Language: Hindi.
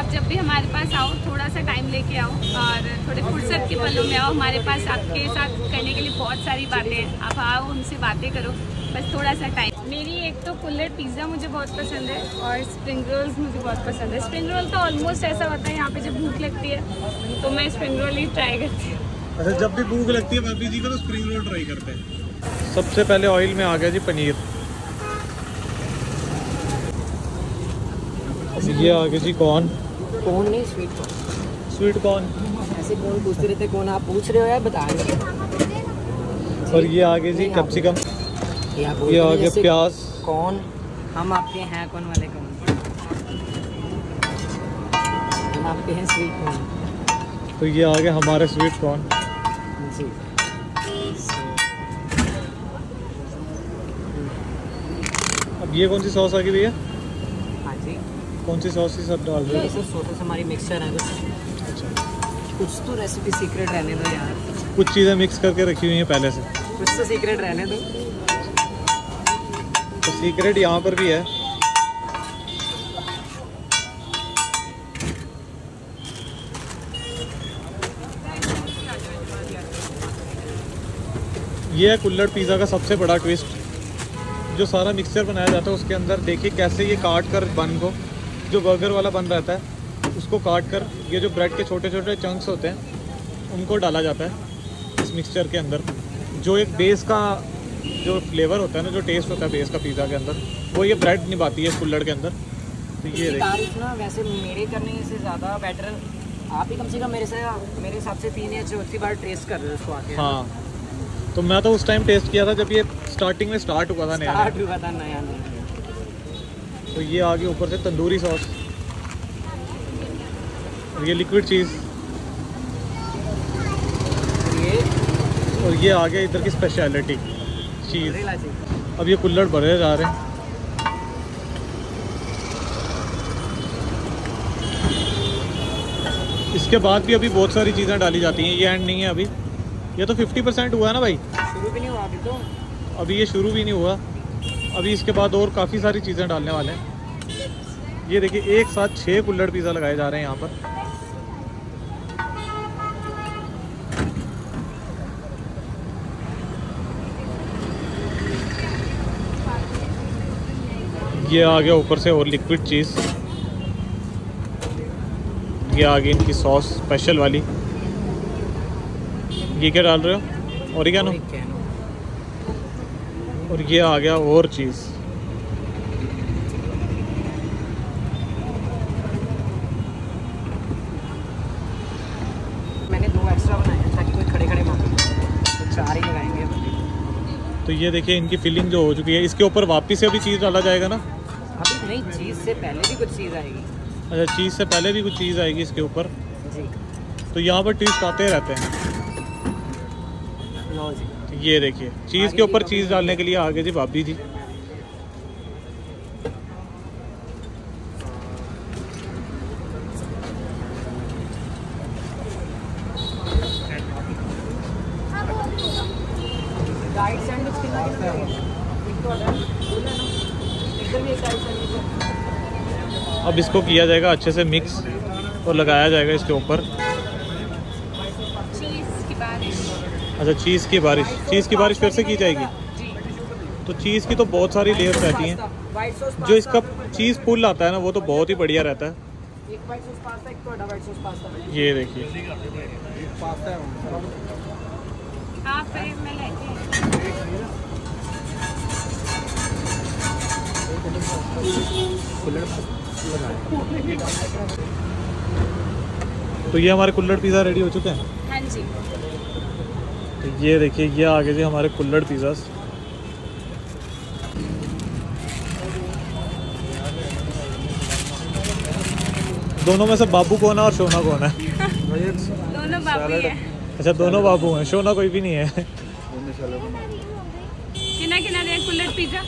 आप जब भी हमारे पास आओ थोड़ा सा टाइम लेके आओ और थोड़े फुर्सत के पलों में आओ। हमारे पास आपके साथ करने के लिए बहुत सारी बातें हैं। आप आओ उनसे बातें करो। बस थोड़ा सा टाइम मेरी एक तो कुल्लर पिज़्ज़ा मुझे बहुत पसंद है और स्प्रिंग रोल्स मुझे बहुत पसंद है। स्प्रिंग रोल तो ऑलमोस्ट ऐसा होता है यहाँ पे जब भूख लगती है तो मैं स्प्रिंग रोल ही ट्राई करती हूँ। अच्छा जब भी भूख लगती है भाभी जी को तो स्प्रिंग रोल ट्राई करते हैं। सबसे पहले ऑयल में आ गया जी पनीर। ये आ गया जी कॉर्न कौन नहीं स्वीट कौन स्वीट कॉर्न ऐसे कौन पूछते रहते कौन आप पूछ रहे हो या बता रहे और ये आ गया जी कैप्सिकम ये आप ये आ प्याज। कौन? हम आपके हैं कौन वाले कौन? हम आपके हैं स्वीट कौन? तो ये आ गया हमारे स्वीट कॉर्न जी। अब ये कौन सी सॉस आ गई भैया? हाँ कौन सी सॉस सब डाल रहे हो? सब हमारी मिक्सचर है कुछ अच्छा। कुछ तो रेसिपी सीक्रेट रहने दो यार। कुछ चीज़ें मिक्स करके रखी हुई हैं पहले से। कुछ तो सीक्रेट रहने दो। तो सीक्रेट यहाँ पर भी है। ये है कुल्लड़ पिज़्ज़ा का सबसे बड़ा ट्विस्ट जो सारा मिक्सचर बनाया जाता है उसके अंदर देखिए कैसे ये काट कर बन को जो बर्गर वाला बन रहता है उसको काट कर ये जो ब्रेड के छोटे छोटे चंक्स होते हैं उनको डाला जाता है इस मिक्सचर के अंदर। जो एक बेस का जो फ्लेवर होता है ना जो टेस्ट होता है बेस का पिज़्ज़ा के अंदर वो ये ब्रेड निभाती है कुल्लड़ के अंदर। तो ये तारीफ़ ना वैसे मेरे करने से ज़्यादा बेटर आप ही कम से कम मेरे से मेरे हिसाब से तीन या चौथी बार टेस्ट कर रहे हो उसको आके। हाँ। तो मैं तो उस टाइम टेस्ट किया था जब ये स्टार्टिंग में स्टार्ट हुआ था नया। स्टार्ट हुआ था नया नया। तो ये आ गई ऊपर से तंदूरी सॉस। और ये लिक्विड चीज़ और ये आ गया इधर की स्पेशलिटी चीज़ अब ये कुल्लड़ भरे जा रहे हैं। इसके बाद भी अभी बहुत सारी चीज़ें डाली जाती हैं। ये एंड नहीं है अभी। ये तो 50 परसेंट हुआ है ना भाई? शुरू भी नहीं हुआ अभी तो। अभी ये शुरू भी नहीं हुआ। अभी इसके बाद और काफ़ी सारी चीज़ें डालने वाले हैं। ये देखिए, एक साथ छः कुल्लड़ पिज़्ज़ा लगाए जा रहे हैं यहाँ पर। ये आ गया ऊपर से और लिक्विड चीज़ ये आ गई इनकी सॉस स्पेशल वाली। ये क्या डाल रहे हो? Oregano Oregano। और ये आ गया और चीज़। मैंने दो एक्स्ट्रा बनाए ताकि कोई खड़े खड़े तो चार ही लगाएँगे तो ये देखिए इनकी फिलिंग जो हो चुकी है इसके ऊपर वापस से अभी चीज़ डाला जाएगा ना? अभी नहीं चीज़ से पहले भी कुछ चीज़ आएगी। अच्छा चीज़ से पहले भी कुछ चीज़ आएगी इसके ऊपर? जी। तो यहाँ पर ट्विस्ट आते रहते हैं। लो जी। ये देखिए चीज़ के ऊपर चीज़ डालने के लिए आगे जी भाभी जी। तो अब इसको किया जाएगा अच्छे से मिक्स और लगाया जाएगा इसके ऊपर। अच्छा चीज़ की बारिश। चीज़ की बारिश फिर से की जाएगी? तो चीज़ की तो बहुत सारी लेयर्स रहती हैं। जो इसका चीज़ पुल आता है ना, वो तो बहुत ही बढ़िया रहता है। ये देखिए। तो ये हमारे कुल्लड़ पिज़्ज़ा रेडी हो चुके हैं? हाँ जी। तो ये देखिए ये आगे जी हमारे कुल्लड़ पिज़्ज़ा। दोनों में से बाबू कौन है और सोना कौन है? दोनों बाबू ही है। अच्छा दोनों बाबू हैं सोना कोई भी नहीं है। किना किनारे कुल्लड़ पिज़्ज़ा?